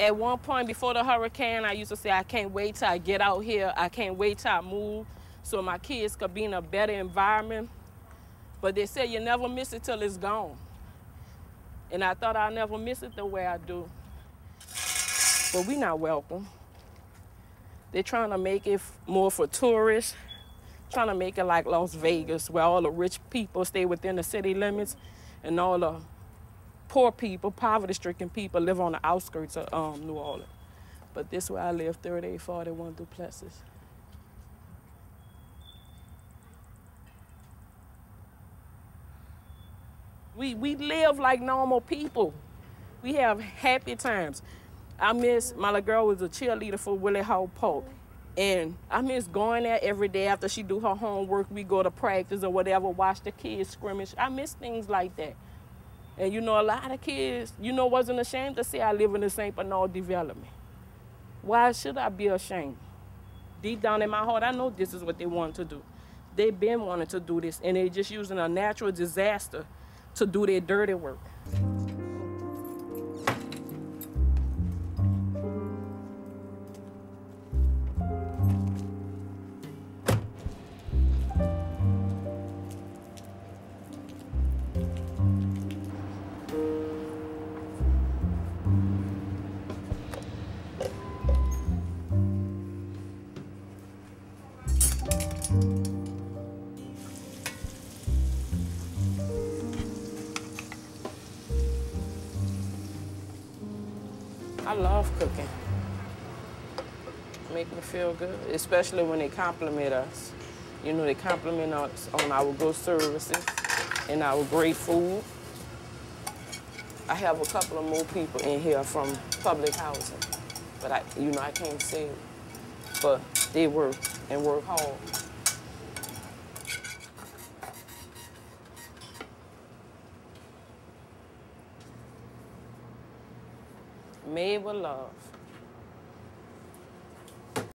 At one point before the hurricane, I used to say, I can't wait till I get out here. I can't wait till I move so my kids could be in a better environment. But they say you never miss it till it's gone. And I thought I'd never miss it the way I do. But we not welcome. They're trying to make it more for tourists, trying to make it like Las Vegas, where all the rich people stay within the city limits and all the poor people, poverty-stricken people live on the outskirts of um, New Orleans. But this where I live, 3841 duplexes. We, we live like normal people. We have happy times. I miss, my little girl was a cheerleader for Willie Hall Polk. And I miss going there every day after she do her homework. We go to practice or whatever, watch the kids scrimmage. I miss things like that. And you know, a lot of kids, you know, wasn't ashamed to say I live in the St. Bernard development. Why should I be ashamed? Deep down in my heart, I know this is what they want to do. They've been wanting to do this, and they're just using a natural disaster to do their dirty work. I love cooking. Make me feel good, especially when they compliment us. You know, they compliment us on our good services and our great food. I have a couple of more people in here from public housing, but I, you know, I can't say it. But they work and work hard. Made with love.